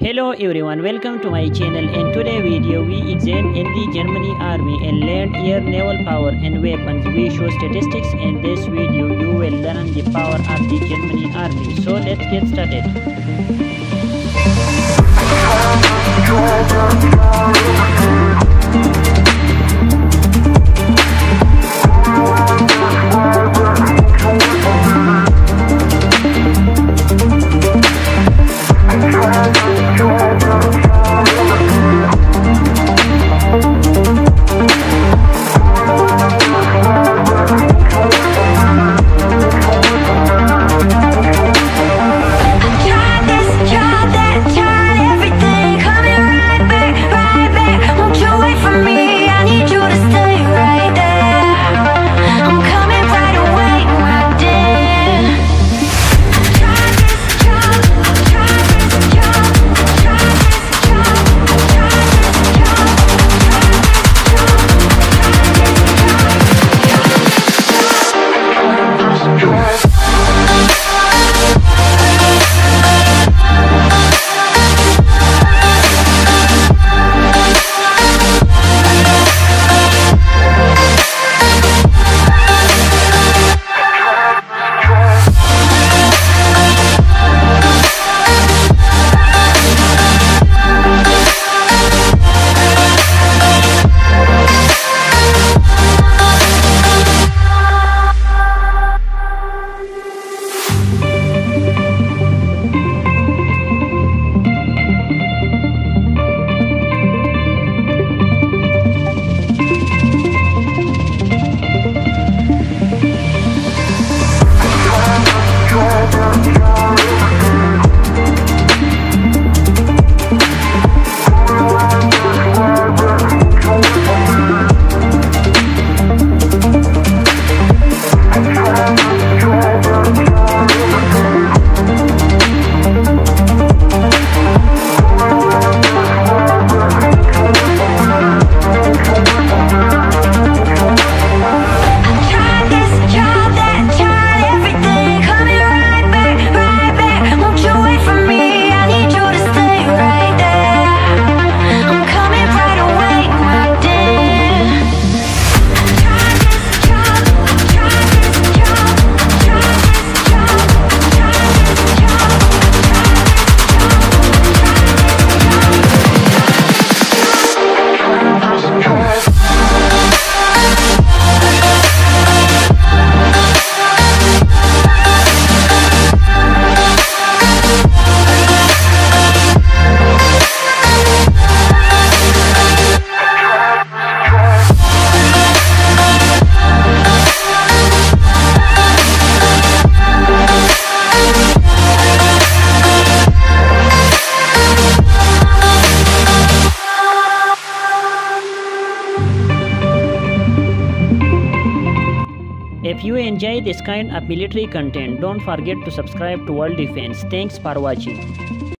Hello everyone, welcome to my channel. In today video, we examine in the Germany army and land, air, naval power and weapons. We show statistics in this video. You will learn the power of the Germany army. So let's get started. If you enjoy this kind of military content, don't forget to subscribe to World Defense. Thanks for watching.